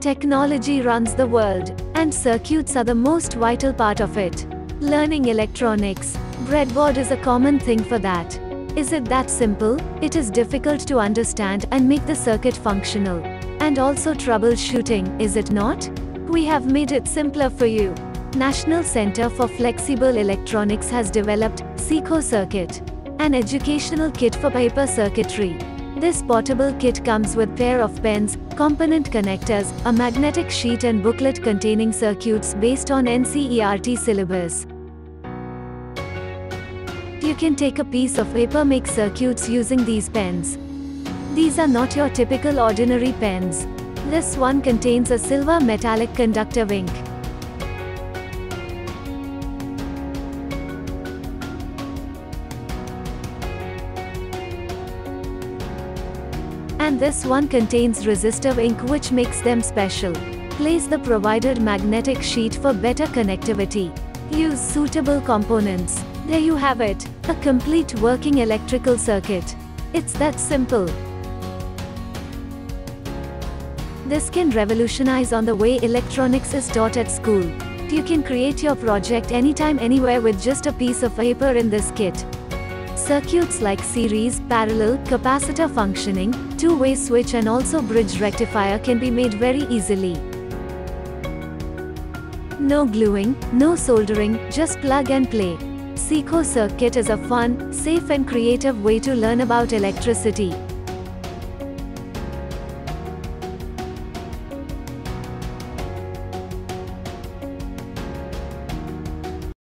Technology runs the world, and circuits are the most vital part of it. Learning electronics, breadboard is a common thing for that. Is it that simple? It is difficult to understand and make the circuit functional. And also troubleshooting, is it not? We have made it simpler for you. National Center for Flexible Electronics has developed Seekho-CirKit, an educational kit for paper circuitry. This portable kit comes with pair of pens, component connectors, a magnetic sheet and booklet containing circuits based on NCERT syllabus. You can take a piece of paper make circuits using these pens. These are not your typical ordinary pens. This one contains a silver metallic conductive ink. And this one contains resistive ink which makes them special. Place the provided magnetic sheet for better connectivity. Use suitable components. There you have it, a complete working electrical circuit. It's that simple. This can revolutionize on the way electronics is taught at school. You can create your project anytime anywhere with just a piece of paper in this kit. Circuits like series, parallel, capacitor functioning, two-way switch and also bridge rectifier can be made very easily. No gluing, no soldering, just plug and play. Seekho-CirKit is a fun, safe and creative way to learn about electricity.